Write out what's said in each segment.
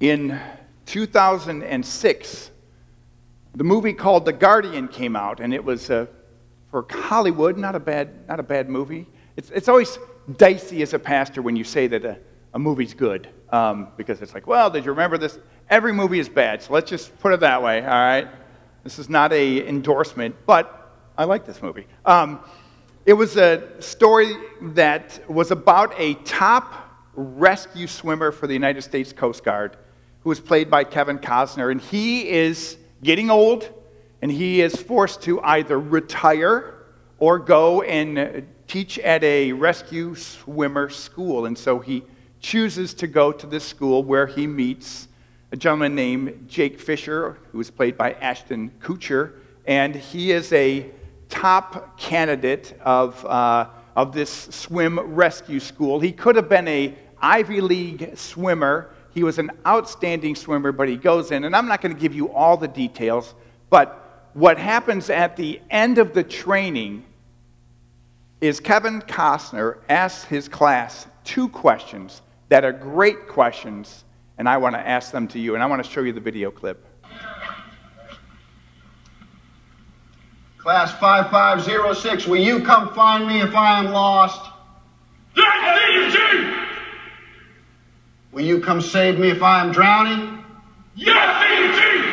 In 2006, the movie called The Guardian came out, and it was uh, for Hollywood, not a bad, not a bad movie. It's, it's always dicey as a pastor when you say that a, a movie's good, um, because it's like, well, did you remember this? Every movie is bad, so let's just put it that way, all right? This is not a endorsement, but I like this movie. Um, it was a story that was about a top rescue swimmer for the United States Coast Guard who was played by Kevin Costner. And he is getting old and he is forced to either retire or go and teach at a rescue swimmer school. And so he chooses to go to this school where he meets a gentleman named Jake Fisher, who is played by Ashton Kutcher. And he is a top candidate of, uh, of this swim rescue school. He could have been a Ivy League swimmer. He was an outstanding swimmer, but he goes in, and I'm not going to give you all the details, but what happens at the end of the training is Kevin Costner asks his class two questions that are great questions, and I want to ask them to you, and I want to show you the video clip. Class 5506, will you come find me if I am lost? Yes, Chief! Will you come save me if I am drowning? Yes, Chief!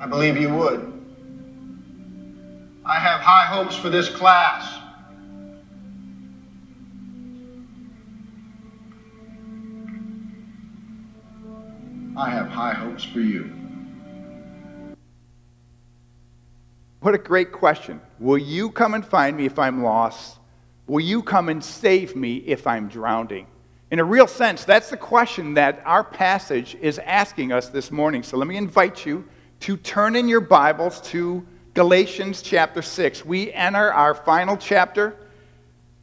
I believe you would. I have high hopes for this class. I have high hopes for you. What a great question. Will you come and find me if I'm lost? Will you come and save me if I'm drowning? In a real sense, that's the question that our passage is asking us this morning. So let me invite you to turn in your Bibles to Galatians chapter 6. We enter our final chapter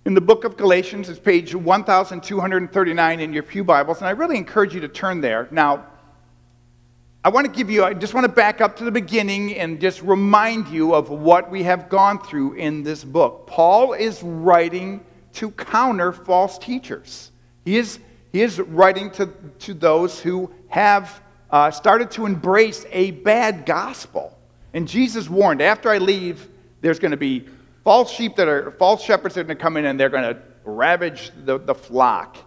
in the book of Galatians. It's page 1239 in your Pew Bibles, and I really encourage you to turn there. Now, I want to give you, I just want to back up to the beginning and just remind you of what we have gone through in this book. Paul is writing to counter false teachers. He is, he is writing to, to those who have uh, started to embrace a bad gospel. And Jesus warned, after I leave, there's going to be false sheep that are, false shepherds that are going to come in and they're going to ravage the, the flock.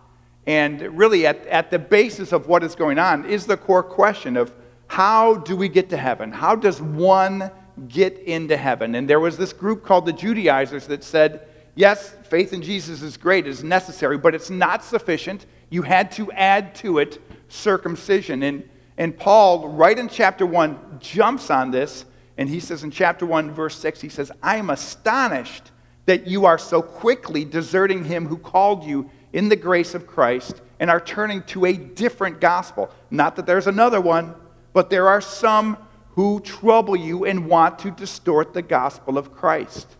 And really, at, at the basis of what is going on is the core question of how do we get to heaven? How does one get into heaven? And there was this group called the Judaizers that said, yes, faith in Jesus is great, is necessary, but it's not sufficient. You had to add to it circumcision. And, and Paul, right in chapter 1, jumps on this, and he says in chapter 1, verse 6, he says, I am astonished that you are so quickly deserting him who called you in the grace of Christ and are turning to a different gospel. Not that there's another one, but there are some who trouble you and want to distort the gospel of Christ.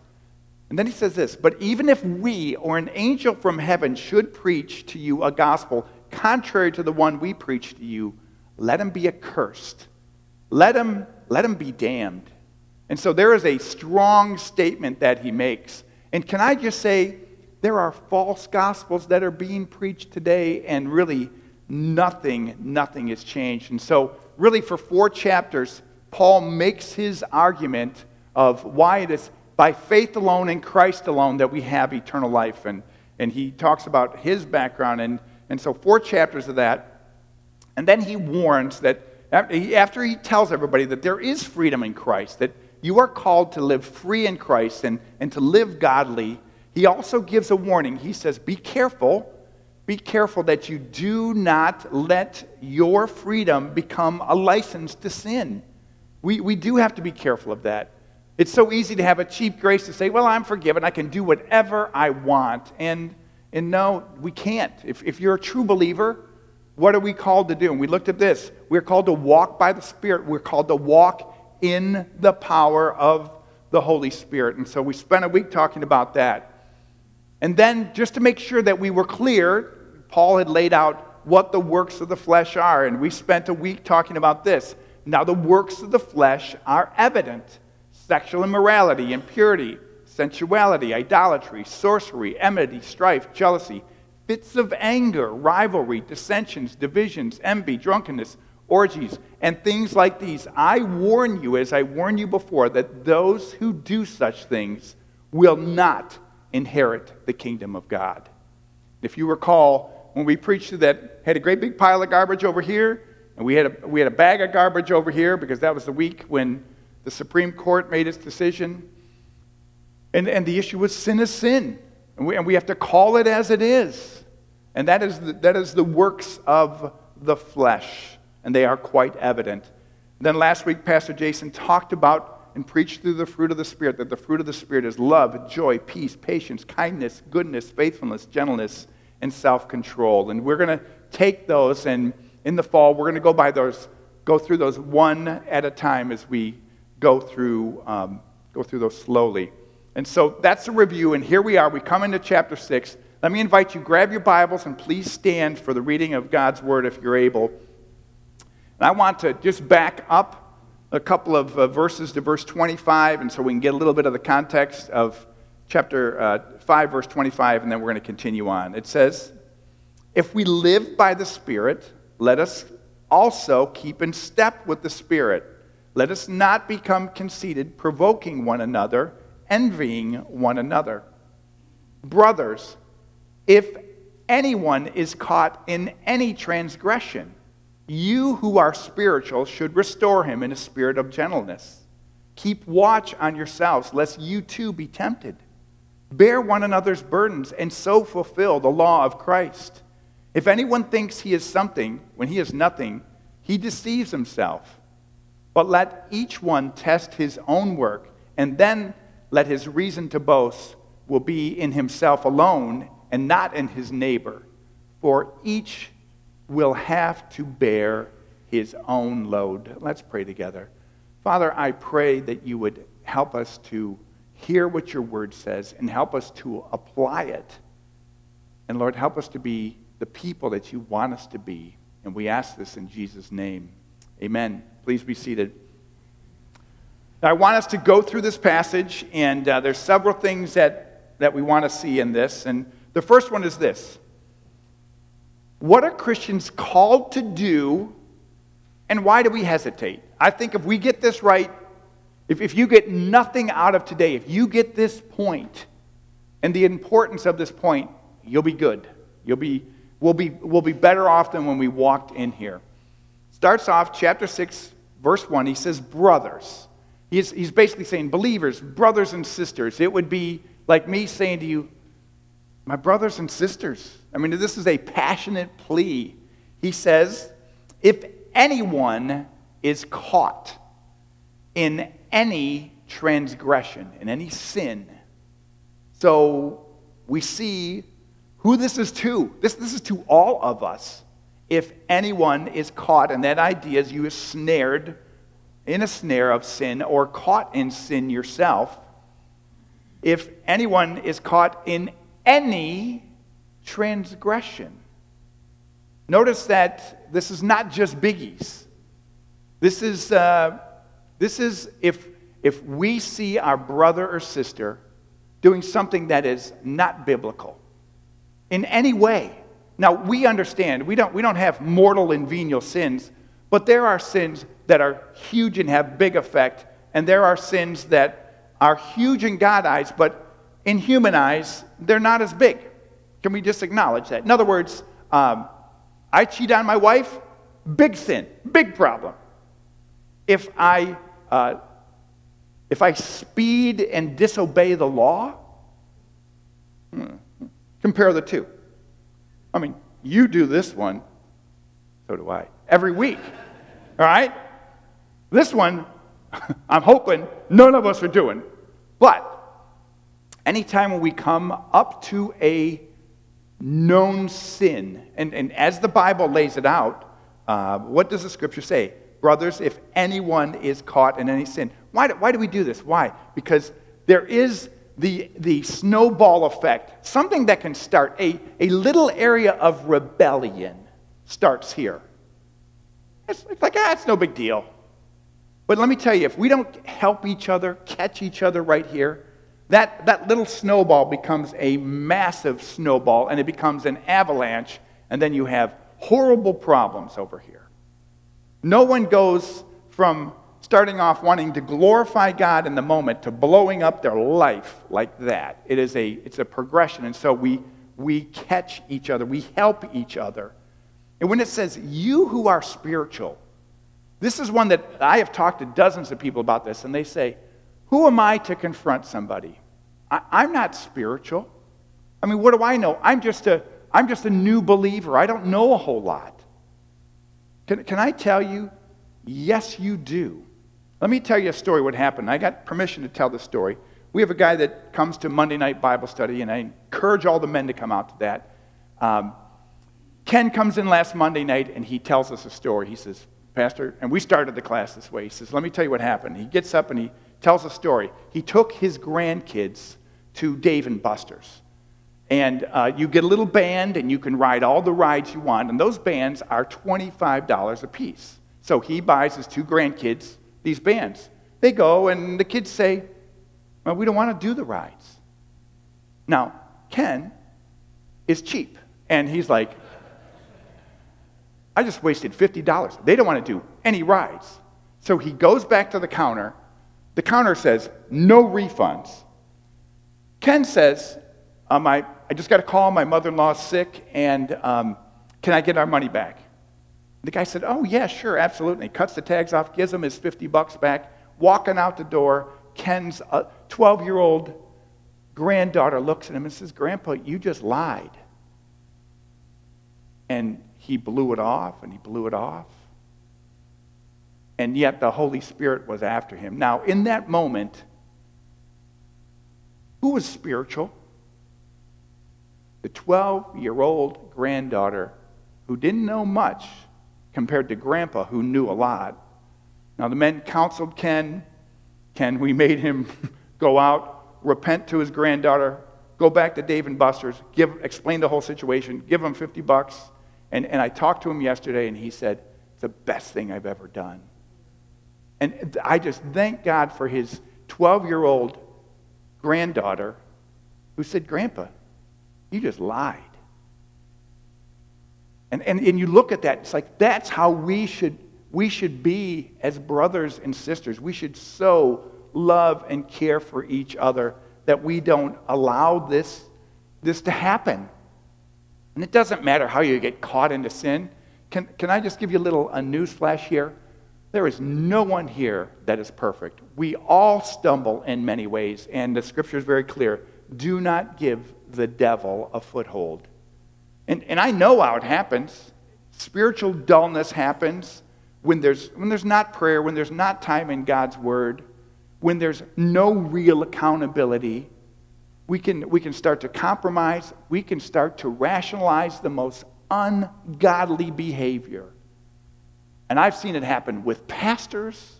And then he says this But even if we or an angel from heaven should preach to you a gospel contrary to the one we preach to you, let him be accursed. Let him, let him be damned. And so there is a strong statement that he makes. And can I just say, there are false gospels that are being preached today, and really nothing, nothing has changed. And so really for four chapters, Paul makes his argument of why it is by faith alone in Christ alone that we have eternal life. And, and he talks about his background. And, and so, four chapters of that. And then he warns that after he tells everybody that there is freedom in Christ, that you are called to live free in Christ and, and to live godly, he also gives a warning. He says, Be careful be careful that you do not let your freedom become a license to sin. We, we do have to be careful of that. It's so easy to have a cheap grace to say, well, I'm forgiven. I can do whatever I want. And, and no, we can't. If, if you're a true believer, what are we called to do? And we looked at this. We're called to walk by the Spirit. We're called to walk in the power of the Holy Spirit. And so we spent a week talking about that. And then, just to make sure that we were clear, Paul had laid out what the works of the flesh are, and we spent a week talking about this. Now, the works of the flesh are evident sexual immorality, impurity, sensuality, idolatry, sorcery, enmity, strife, jealousy, fits of anger, rivalry, dissensions, divisions, envy, drunkenness, orgies, and things like these. I warn you, as I warned you before, that those who do such things will not inherit the kingdom of God. If you recall, when we preached that, had a great big pile of garbage over here, and we had a, we had a bag of garbage over here because that was the week when the Supreme Court made its decision. And, and the issue was sin is sin. And we, and we have to call it as it is. And that is, the, that is the works of the flesh. And they are quite evident. And then last week, Pastor Jason talked about and preach through the fruit of the Spirit that the fruit of the Spirit is love, joy, peace, patience, kindness, goodness, faithfulness, gentleness, and self control. And we're going to take those, and in the fall, we're going to go by those, go through those one at a time as we go through, um, go through those slowly. And so that's a review, and here we are. We come into chapter 6. Let me invite you, grab your Bibles, and please stand for the reading of God's Word if you're able. And I want to just back up a couple of uh, verses to verse 25, and so we can get a little bit of the context of chapter uh, 5, verse 25, and then we're going to continue on. It says, If we live by the Spirit, let us also keep in step with the Spirit. Let us not become conceited, provoking one another envying one another. Brothers, if anyone is caught in any transgression, you who are spiritual should restore him in a spirit of gentleness. Keep watch on yourselves, lest you too be tempted. Bear one another's burdens, and so fulfill the law of Christ. If anyone thinks he is something when he is nothing, he deceives himself. But let each one test his own work, and then let his reason to boast will be in himself alone and not in his neighbor, for each will have to bear his own load. Let's pray together. Father, I pray that you would help us to hear what your word says and help us to apply it. And Lord, help us to be the people that you want us to be. And we ask this in Jesus' name. Amen. Please be seated. I want us to go through this passage, and uh, there's several things that, that we want to see in this. And the first one is this What are Christians called to do, and why do we hesitate? I think if we get this right, if, if you get nothing out of today, if you get this point and the importance of this point, you'll be good. You'll be, we'll, be, we'll be better off than when we walked in here. Starts off, chapter 6, verse 1, he says, Brothers. He's, he's basically saying, believers, brothers and sisters. It would be like me saying to you, my brothers and sisters. I mean, this is a passionate plea. He says, if anyone is caught in any transgression, in any sin, so we see who this is to. This, this is to all of us. If anyone is caught, and that idea is you is snared in a snare of sin or caught in sin yourself, if anyone is caught in any transgression. Notice that this is not just biggies. This is, uh, this is if, if we see our brother or sister doing something that is not biblical in any way. Now, we understand, we don't, we don't have mortal and venial sins, but there are sins that are huge and have big effect, and there are sins that are huge in God's eyes, but in human eyes, they're not as big. Can we just acknowledge that? In other words, um, I cheat on my wife, big sin, big problem. If I, uh, if I speed and disobey the law, hmm, compare the two. I mean, you do this one, so do I, every week. All right? This one, I'm hoping none of us are doing. But anytime when we come up to a known sin, and, and as the Bible lays it out, uh, what does the scripture say? Brothers, if anyone is caught in any sin. Why do, why do we do this? Why? Because there is the, the snowball effect. Something that can start, a, a little area of rebellion starts here. It's, it's like, ah, it's no big deal. But let me tell you, if we don't help each other, catch each other right here, that, that little snowball becomes a massive snowball and it becomes an avalanche, and then you have horrible problems over here. No one goes from starting off wanting to glorify God in the moment to blowing up their life like that. It is a, it's a progression, and so we, we catch each other, we help each other. And when it says, you who are spiritual, this is one that I have talked to dozens of people about this, and they say, Who am I to confront somebody? I, am not spiritual. I mean, what do I know? I'm just, a, I'm just a new believer. I don't know a whole lot. Can, can I tell you? Yes, you do. Let me tell you a story what happened. I got permission to tell this story. We have a guy that comes to Monday night Bible study, and I encourage all the men to come out to that. Um, Ken comes in last Monday night and he tells us a story. He says, Pastor, and we started the class this way. He says, Let me tell you what happened. He gets up and he tells a story. He took his grandkids to Dave and Buster's. And uh, you get a little band and you can ride all the rides you want. And those bands are $25 a piece. So he buys his two grandkids these bands. They go and the kids say, Well, we don't want to do the rides. Now, Ken is cheap. And he's like, I just wasted $50. They don't want to do any rides. So he goes back to the counter. The counter says, no refunds. Ken says, um, I, I just got a call. My mother in law's sick, and um, can I get our money back? The guy said, Oh, yeah, sure, absolutely. Cuts the tags off, gives him his 50 bucks back. Walking out the door, Ken's 12 year old granddaughter looks at him and says, Grandpa, you just lied. And he blew it off and he blew it off. And yet the Holy Spirit was after him. Now, in that moment, who was spiritual? The 12 year old granddaughter who didn't know much compared to grandpa who knew a lot. Now, the men counseled Ken. Ken, we made him go out, repent to his granddaughter, go back to Dave and Buster's, give, explain the whole situation, give him 50 bucks, and, and I talked to him yesterday, and he said, It's the best thing I've ever done. And I just thank God for his 12 year old granddaughter who said, Grandpa, you just lied. And, and, and you look at that, it's like that's how we should, we should be as brothers and sisters. We should so love and care for each other that we don't allow this, this to happen. And it doesn't matter how you get caught into sin. Can, can I just give you a little a news flash here? There is no one here that is perfect. We all stumble in many ways, and the scripture is very clear. Do not give the devil a foothold. And, and I know how it happens. Spiritual dullness happens when there's, when there's not prayer, when there's not time in God's word, when there's no real accountability we can, we can start to compromise. We can start to rationalize the most ungodly behavior. And I've seen it happen with pastors,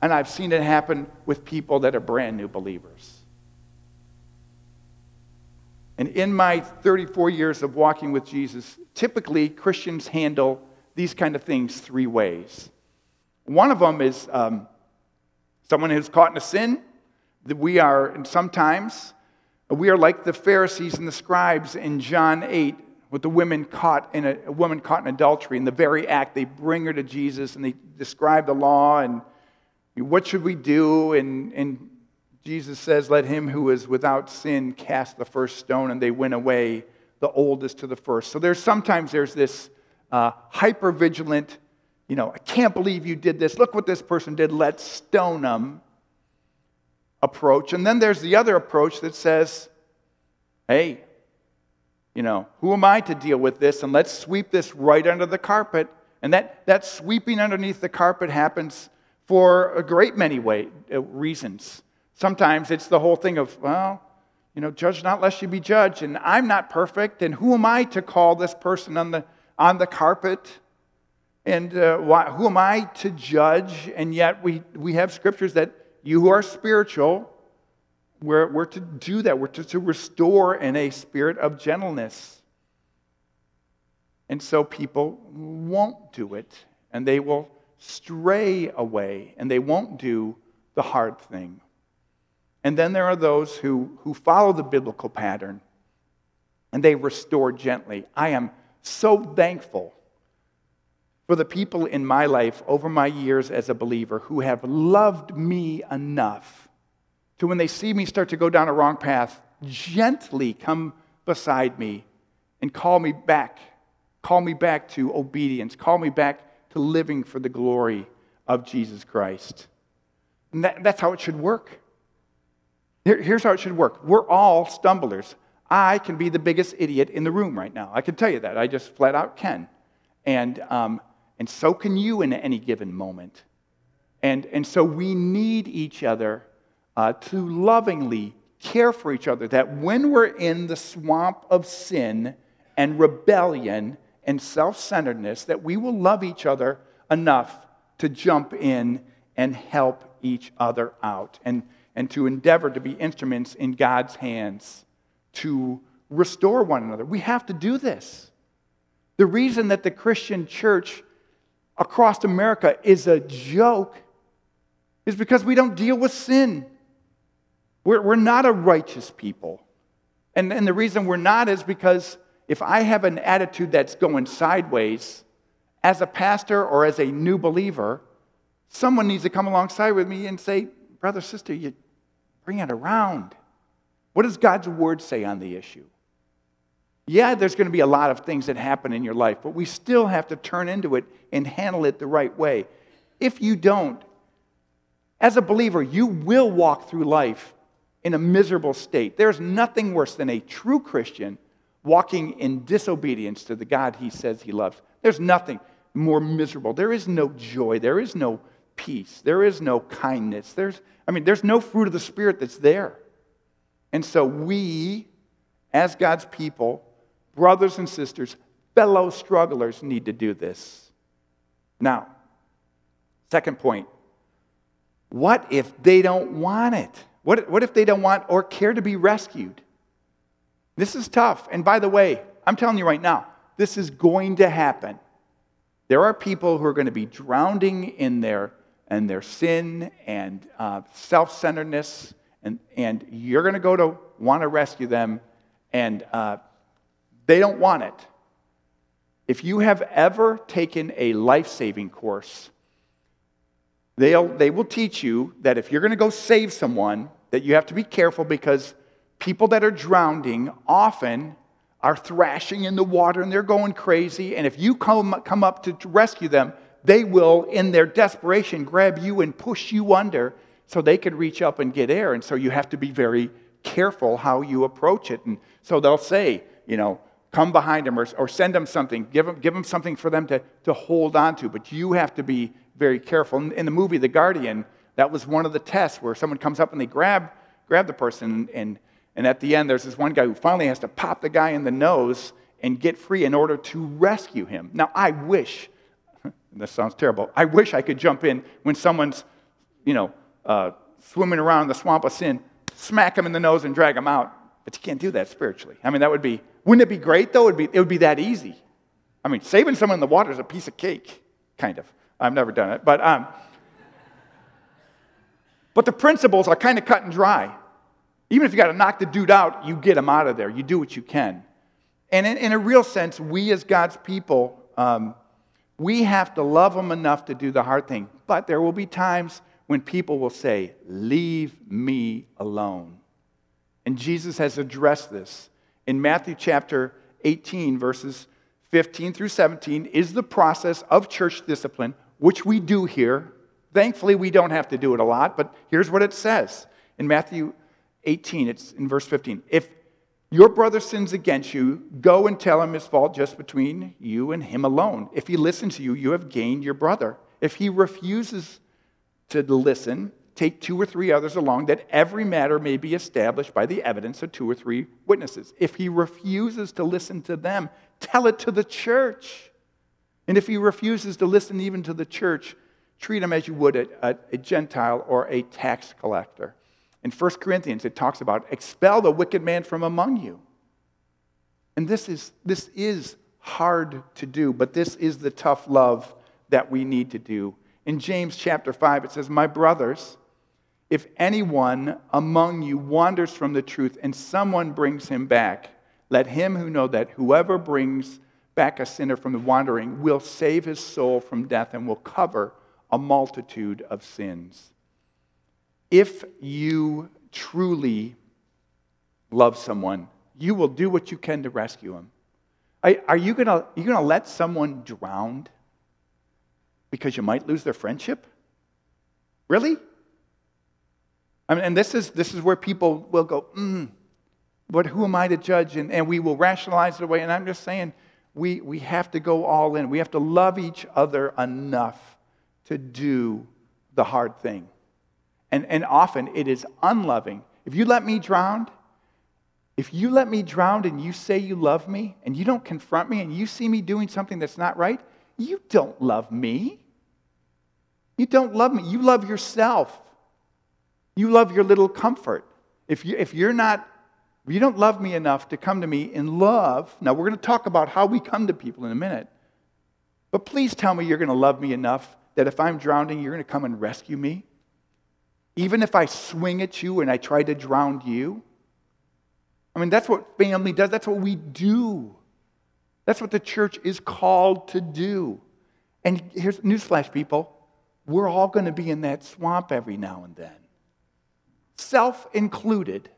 and I've seen it happen with people that are brand new believers. And in my 34 years of walking with Jesus, typically Christians handle these kind of things three ways. One of them is um, someone who's caught in a sin that we are and sometimes we are like the Pharisees and the scribes in John 8 with the women caught in a, a, woman caught in adultery. In the very act, they bring her to Jesus and they describe the law and what should we do? And, and Jesus says, Let him who is without sin cast the first stone, and they went away, the oldest to the first. So there's sometimes there's this uh, hyper vigilant, you know, I can't believe you did this. Look what this person did. Let's stone them approach. And then there's the other approach that says, hey, you know, who am I to deal with this? And let's sweep this right under the carpet. And that, that sweeping underneath the carpet happens for a great many way, uh, reasons. Sometimes it's the whole thing of, well, you know, judge not lest you be judged, and I'm not perfect, and who am I to call this person on the, on the carpet? And uh, why, who am I to judge? And yet we, we have scriptures that you who are spiritual, we're, we're to do that. We're to, to restore in a spirit of gentleness. And so people won't do it, and they will stray away, and they won't do the hard thing. And then there are those who, who follow the biblical pattern and they restore gently. I am so thankful for the people in my life over my years as a believer who have loved me enough to, when they see me start to go down a wrong path, gently come beside me and call me back. Call me back to obedience. Call me back to living for the glory of Jesus Christ. And that, that's how it should work. Here, here's how it should work we're all stumblers. I can be the biggest idiot in the room right now. I can tell you that. I just flat out can. And, um, and so can you in any given moment. And, and so we need each other uh, to lovingly care for each other, that when we're in the swamp of sin and rebellion and self centeredness, that we will love each other enough to jump in and help each other out and, and to endeavor to be instruments in God's hands to restore one another. We have to do this. The reason that the Christian church across America is a joke is because we don't deal with sin. We're, we're not a righteous people. And, and the reason we're not is because if I have an attitude that's going sideways, as a pastor or as a new believer, someone needs to come alongside with me and say, Brother, sister, you bring it around. What does God's word say on the issue? Yeah, there's going to be a lot of things that happen in your life, but we still have to turn into it and handle it the right way. If you don't, as a believer, you will walk through life in a miserable state. There's nothing worse than a true Christian walking in disobedience to the God he says he loves. There's nothing more miserable. There is no joy. There is no peace. There is no kindness. There's, I mean, there's no fruit of the Spirit that's there. And so we, as God's people, brothers and sisters, fellow strugglers, need to do this. Now, second point what if they don't want it? What, what if they don't want or care to be rescued? This is tough. And by the way, I'm telling you right now, this is going to happen. There are people who are going to be drowning in their, in their sin and uh, self centeredness and, and you're going to go to want to rescue them, and uh, they don't want it. If you have ever taken a life saving course, they'll, they will teach you that if you're going to go save someone, that you have to be careful because people that are drowning often are thrashing in the water and they're going crazy. And if you come, come up to rescue them, they will, in their desperation, grab you and push you under so they could reach up and get air. And so you have to be very careful how you approach it. And so they'll say, you know, come behind them or, or send them something, give them, give them something for them to, to hold on to. But you have to be very careful. In, in the movie The Guardian, that was one of the tests where someone comes up and they grab, grab the person. And, and at the end, there's this one guy who finally has to pop the guy in the nose and get free in order to rescue him. Now, I wish, this sounds terrible, I wish I could jump in when someone's, you know, uh, swimming around the swamp of sin, smack them in the nose and drag them out. But you can't do that spiritually. I mean, that would be, wouldn't it be great though? It would be, it would be that easy. I mean, saving someone in the water is a piece of cake, kind of. I've never done it. But, um, but the principles are kind of cut and dry. Even if you got to knock the dude out, you get him out of there. You do what you can. And in, in a real sense, we as God's people, um, we have to love them enough to do the hard thing. But there will be times when people will say, Leave me alone. And Jesus has addressed this. In Matthew chapter 18, verses 15 through 17, is the process of church discipline, which we do here. Thankfully, we don't have to do it a lot, but here's what it says. In Matthew 18, it's in verse 15. If your brother sins against you, go and tell him his fault just between you and him alone. If he listens to you, you have gained your brother. If he refuses to listen, take two or three others along, that every matter may be established by the evidence of two or three witnesses. If he refuses to listen to them, tell it to the church. And if he refuses to listen even to the church, treat him as you would a, a, a Gentile or a tax collector. In 1 Corinthians, it talks about expel the wicked man from among you. And this is, this is hard to do, but this is the tough love that we need to do in James chapter 5, it says, My brothers, If anyone among you wanders from the truth and someone brings him back, let him who know that whoever brings back a sinner from the wandering will save his soul from death and will cover a multitude of sins. If you truly love someone, you will do what you can to rescue him. Are, are you going to let someone drown because you might lose their friendship? Really? I mean, and this is, this is where people will go, mm, but who am I to judge? And, and we will rationalize it away. And I'm just saying, we, we have to go all in. We have to love each other enough to do the hard thing. And, and often it is unloving. If you let me drown, if you let me drown and you say you love me and you don't confront me and you see me doing something that's not right, you don't love me. You don't love me. You love yourself. You love your little comfort. If, you, if you're not, you don't love me enough to come to me in love. Now, we're going to talk about how we come to people in a minute. But please tell me you're going to love me enough that if I'm drowning, you're going to come and rescue me. Even if I swing at you and I try to drown you. I mean, that's what family does. That's what we do. That's what the church is called to do. And here's newsflash, people. We're all going to be in that swamp every now and then self included.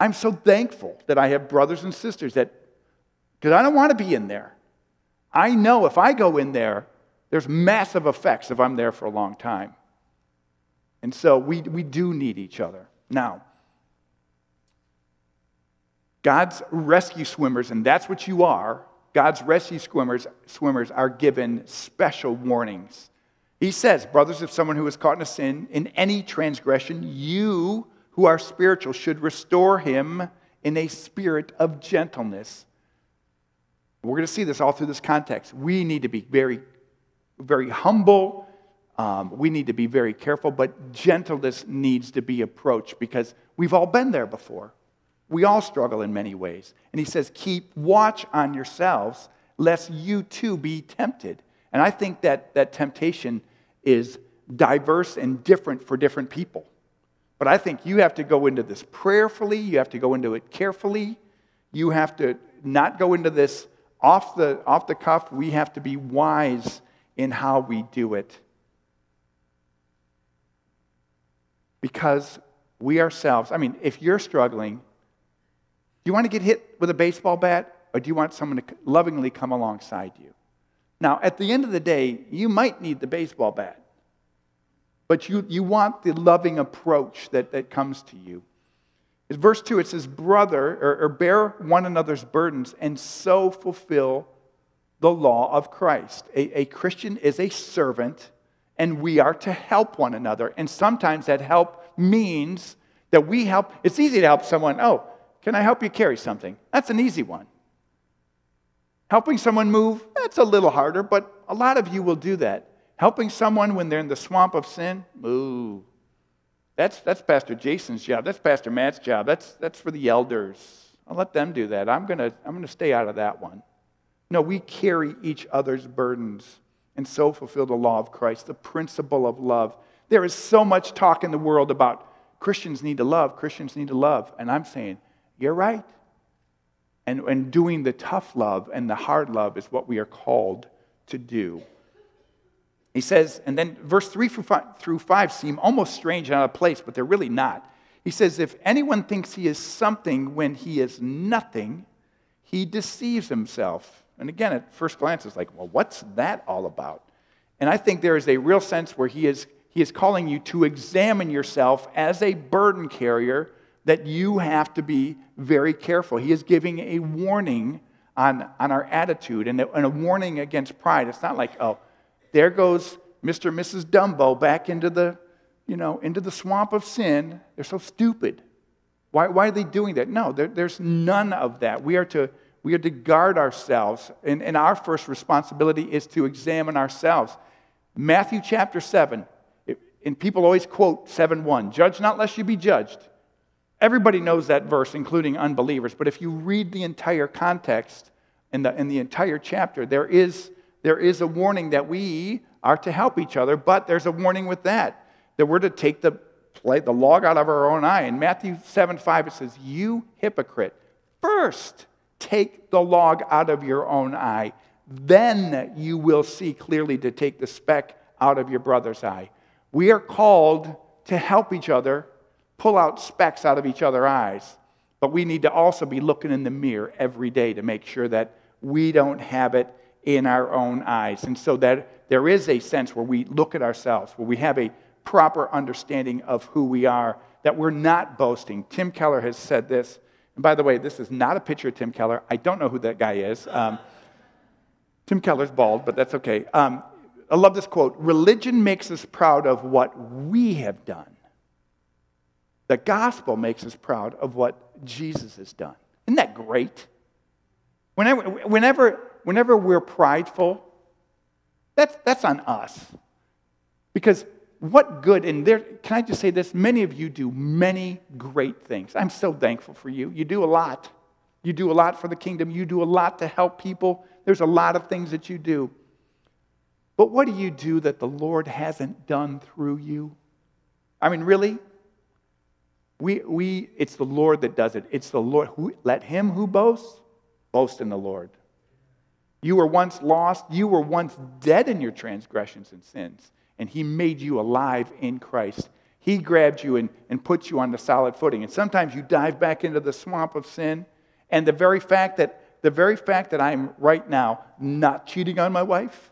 I'm so thankful that I have brothers and sisters that, because I don't want to be in there. I know if I go in there, there's massive effects if I'm there for a long time. And so we, we do need each other. Now, God's rescue swimmers, and that's what you are, God's rescue swimmers, swimmers are given special warnings. He says, Brothers, if someone who is caught in a sin, in any transgression, you who are spiritual should restore him in a spirit of gentleness. We're going to see this all through this context. We need to be very, very humble. Um, we need to be very careful, but gentleness needs to be approached because we've all been there before. We all struggle in many ways. And he says, Keep watch on yourselves, lest you too be tempted. And I think that that temptation is diverse and different for different people. But I think you have to go into this prayerfully, you have to go into it carefully, you have to not go into this off the, off the cuff. We have to be wise in how we do it. Because we ourselves, I mean, if you're struggling, do you want to get hit with a baseball bat or do you want someone to lovingly come alongside you? Now, at the end of the day, you might need the baseball bat, but you, you want the loving approach that, that comes to you. Verse 2, it says, Brother, or, or bear one another's burdens, and so fulfill the law of Christ. A, a Christian is a servant, and we are to help one another. And sometimes that help means that we help. It's easy to help someone. Oh, can I help you carry something? That's an easy one. Helping someone move, that's a little harder, but a lot of you will do that. Helping someone when they're in the swamp of sin, ooh, that's, that's Pastor Jason's job. That's Pastor Matt's job. That's, that's for the elders. I'll let them do that. I'm going to I'm going to stay out of that one. No, we carry each other's burdens and so fulfill the law of Christ, the principle of love. There is so much talk in the world about Christians need to love, Christians need to love. And I'm saying, you're right. And, and doing the tough love and the hard love is what we are called to do. He says, and then verse 3 through 5 seem almost strange and out of place, but they're really not. He says, If anyone thinks he is something when he is nothing, he deceives himself. And again, at first glance, it's like, well, what's that all about? And I think there is a real sense where he is, he is calling you to examine yourself as a burden carrier that you have to be very careful. He is giving a warning on, on our attitude and a, and a warning against pride. It's not like, oh, there goes Mr. and Mrs. Dumbo back into the, you know, into the swamp of sin. They're so stupid. Why, why are they doing that? No, there, there's none of that. We are to, we are to guard ourselves, and, and our first responsibility is to examine ourselves. Matthew chapter 7, and people always quote 7 1 Judge not lest you be judged. Everybody knows that verse, including unbelievers. But if you read the entire context in the, in the entire chapter, there is, there is a warning that we are to help each other, but there's a warning with that. that we're to take the, play, the log out of our own eye. In Matthew 7 5, it says, You hypocrite, first take the log out of your own eye, then you will see clearly to take the speck out of your brother's eye. We are called to help each other pull out specks out of each other's eyes. But we need to also be looking in the mirror every day to make sure that we don't have it in our own eyes. And so that there is a sense where we look at ourselves, where we have a proper understanding of who we are, that we're not boasting. Tim Keller has said this. And by the way, this is not a picture of Tim Keller. I don't know who that guy is. Um, Tim Keller's bald, but that's okay. Um, I love this quote Religion makes us proud of what we have done. The gospel makes us proud of what Jesus has done. Isn't that great? Whenever, whenever, whenever we're prideful, that's, that's on us. Because what good, and there, can I just say this? Many of you do many great things. I'm so thankful for you. You do a lot. You do a lot for the kingdom, you do a lot to help people. There's a lot of things that you do. But what do you do that the Lord hasn't done through you? I mean, really? We, we, it's the Lord that does it. It's the Lord. Who, let him who boasts, boast in the Lord. You were once lost. You were once dead in your transgressions and sins. And he made you alive in Christ. He grabbed you and, and put you on the solid footing. And sometimes you dive back into the swamp of sin. And the very fact that the very fact that I'm right now not cheating on my wife,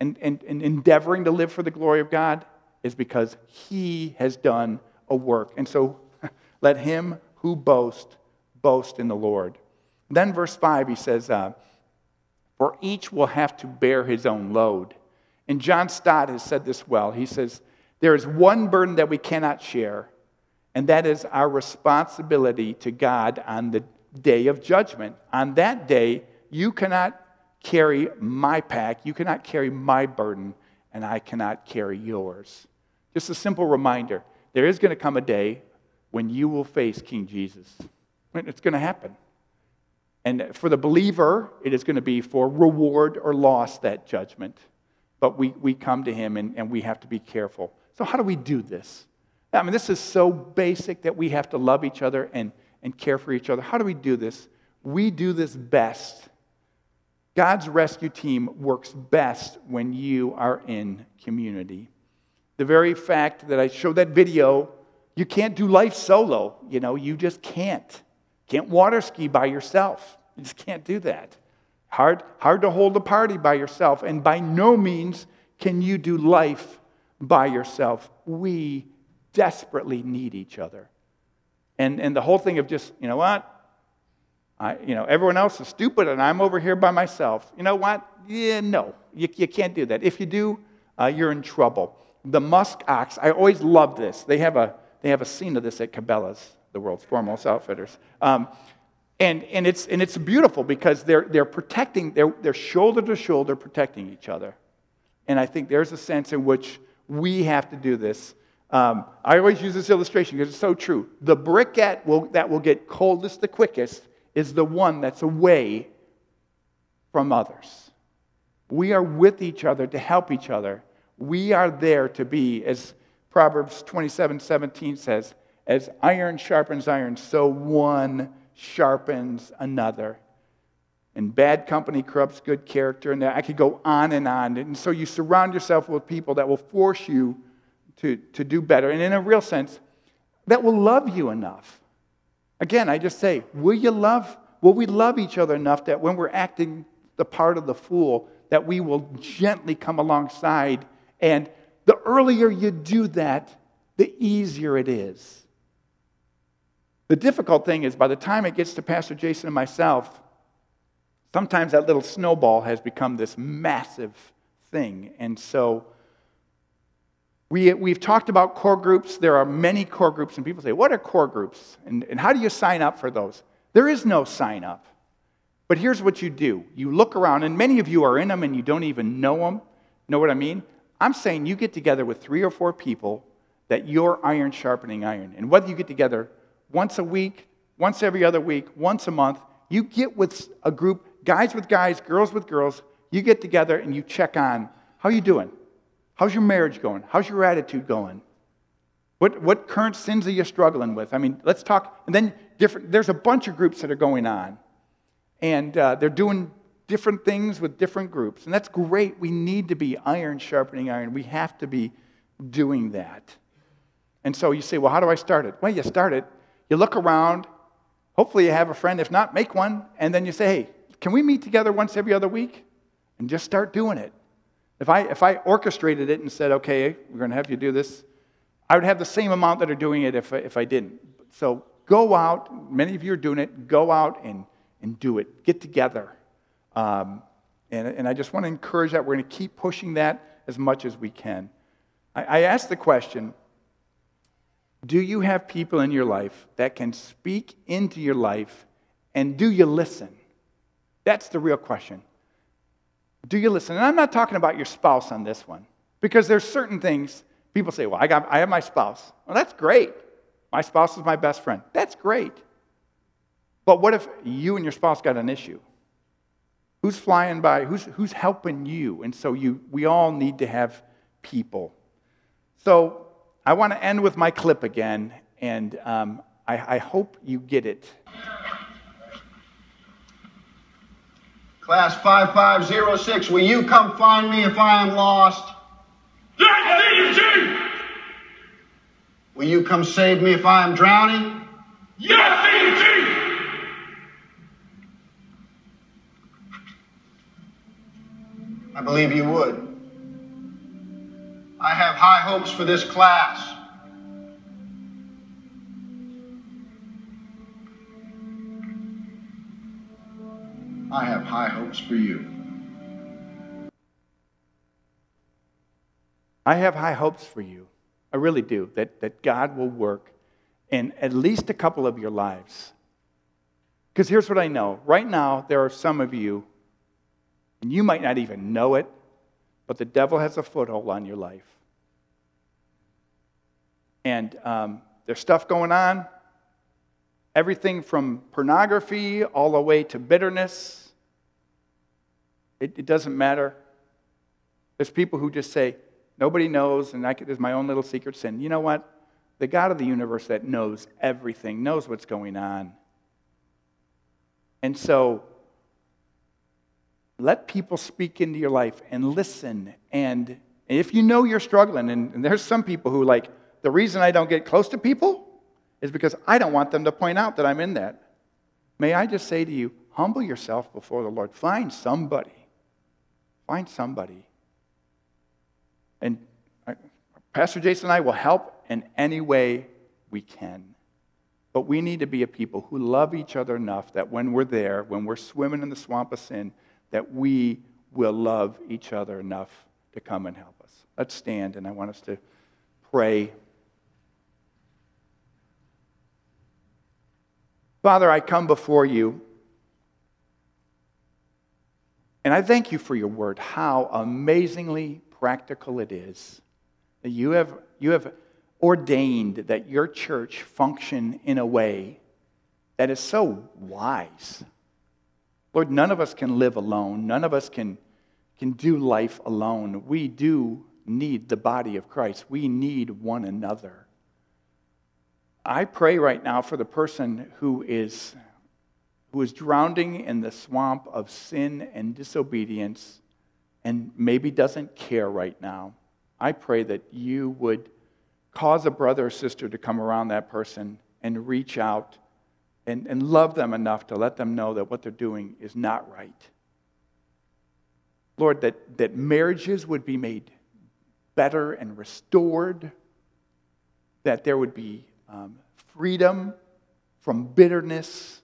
and, and, and endeavoring to live for the glory of God is because he has done a work. And so let him who boasts boast in the Lord. Then, verse 5, he says, uh, For each will have to bear his own load. And John Stott has said this well. He says, There is one burden that we cannot share, and that is our responsibility to God on the day of judgment. On that day, you cannot carry my pack, you cannot carry my burden, and I cannot carry yours. Just a simple reminder there is going to come a day when you will face King Jesus. It's going to happen. And for the believer, it is going to be for reward or loss, that judgment. But we, we come to him and, and we have to be careful. So, how do we do this? I mean, this is so basic that we have to love each other and, and care for each other. How do we do this? We do this best God's rescue team works best when you are in community. The very fact that I showed that video, you can't do life solo. You know, you just can't. Can't water ski by yourself. You just can't do that. Hard, hard to hold a party by yourself. And by no means can you do life by yourself. We desperately need each other. And, and the whole thing of just, you know what? I, you know, everyone else is stupid and I'm over here by myself. You know what? Yeah, no, you, you can't do that. If you do, uh, you're in trouble. The musk ox, I always love this. They have a, they have a scene of this at Cabela's, the world's foremost outfitters. Um, and, and, it's, and it's beautiful because they're, they're protecting, they're, they're shoulder to shoulder protecting each other. And I think there's a sense in which we have to do this. Um, I always use this illustration because it's so true. The briquette will, that will get coldest the quickest is the one that's away from others. We are with each other to help each other. We are there to be, as Proverbs 27 17 says, as iron sharpens iron, so one sharpens another. And bad company corrupts good character. And I could go on and on. And so you surround yourself with people that will force you to, to do better. And in a real sense, that will love you enough Again, I just say, will you love, will we love each other enough that when we're acting the part of the fool, that we will gently come alongside? And the earlier you do that, the easier it is. The difficult thing is by the time it gets to Pastor Jason and myself, sometimes that little snowball has become this massive thing. And so we, we've talked about core groups. There are many core groups, and people say, What are core groups? And, and how do you sign up for those? There is no sign up. But here's what you do you look around, and many of you are in them and you don't even know them. Know what I mean? I'm saying you get together with three or four people that you're iron sharpening iron. And whether you get together once a week, once every other week, once a month, you get with a group, guys with guys, girls with girls, you get together and you check on how you doing? How's your marriage going? How's your attitude going? What, what current sins are you struggling with? I mean, let's talk. And then different, there's a bunch of groups that are going on. And uh, they're doing different things with different groups. And that's great. We need to be iron sharpening iron. We have to be doing that. And so you say, well, how do I start it? Well, you start it. You look around. Hopefully, you have a friend. If not, make one. And then you say, hey, can we meet together once every other week? And just start doing it. If I, if I orchestrated it and said, okay, we're going to have you do this I would have the same amount that are doing it if, if I didn't. So go out. Many of you are doing it. Go out and, and do it. Get together. Um, and, and I just want to encourage that. We're going to keep pushing that as much as we can. I, I asked the question Do you have people in your life that can speak into your life, and do you listen? That's the real question. Do you listen? And I'm not talking about your spouse on this one, because there's certain things People say, Well, I, got, I have my spouse. Well, that's great. My spouse is my best friend. That's great. But what if you and your spouse got an issue? Who's flying by? Who's, who's helping you? And so you, we all need to have people. So I want to end with my clip again, and um, I, I hope you get it. Class 5506, will you come find me if I am lost? Yes, DMG! Will you come save me if I am drowning? Yes, DMG! I believe you would. I have high hopes for this class. I have high hopes for you. I have high hopes for you. I really do, that, that God will work in at least a couple of your lives. Because here's what I know right now, there are some of you, and you might not even know it, but the devil has a foothold on your life. And um, there's stuff going on, everything from pornography all the way to bitterness. It, it doesn't matter. There's people who just say, Nobody knows, and I could, there's my own little secret sin. You know what? The God of the universe that knows everything, knows what's going on. And so, let people speak into your life and listen. And if you know you're struggling, and, and there's some people who, like, the reason I don't get close to people is because I don't want them to point out that I'm in that. May I just say to you, humble yourself before the Lord. Find somebody. Find somebody and uh, Pastor Jason and I will help in any way we can. But we need to be a people who love each other enough that when we're there, when we're swimming in the swamp of sin, that we will love each other enough to come and help us. Let's stand, and I want us to pray. Father, I come before you, and I thank you for your word, how amazingly practical it is that you have, you have ordained that your church function in a way that is so wise. Lord, none of us can live alone. None of us can, can do life alone. We do need the body of Christ. We need one another. I pray right now for the person who is, who is drowning in the swamp of sin and disobedience and maybe doesn't care right now, I pray that you would cause a brother or sister to come around that person and reach out and, and love them enough to let them know that what they're doing is not right. Lord, that, that marriages would be made better and restored, that there would be um, freedom from bitterness,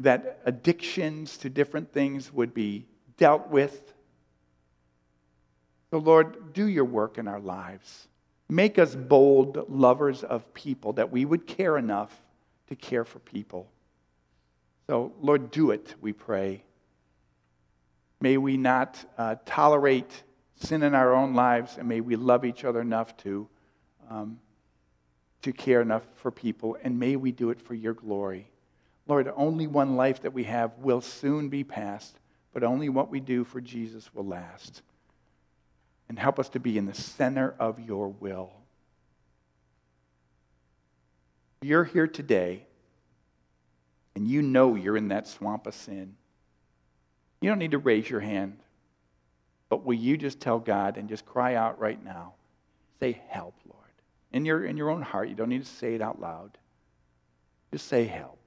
that addictions to different things would be dealt with so, Lord, do your work in our lives. Make us bold lovers of people, that we would care enough to care for people. So, Lord, do it, we pray. May we not uh, tolerate sin in our own lives, and may we love each other enough to, um, to care enough for people, and may we do it for your glory. Lord, only one life that we have will soon be passed, but only what we do for Jesus will last and help us to be in the center of your will. You're here today, and you know you're in that swamp of sin. You don't need to raise your hand, but will you just tell God and just cry out right now? Say, Help, Lord. In your, in your own heart, you don't need to say it out loud. Just say, Help.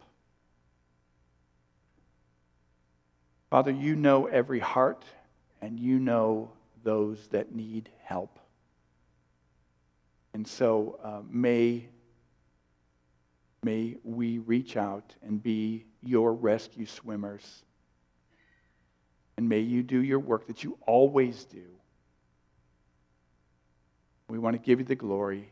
Father, you know every heart, and you know those that need help. And so uh, may, may we reach out and be your rescue swimmers. And may you do your work that you always do. We want to give you the glory.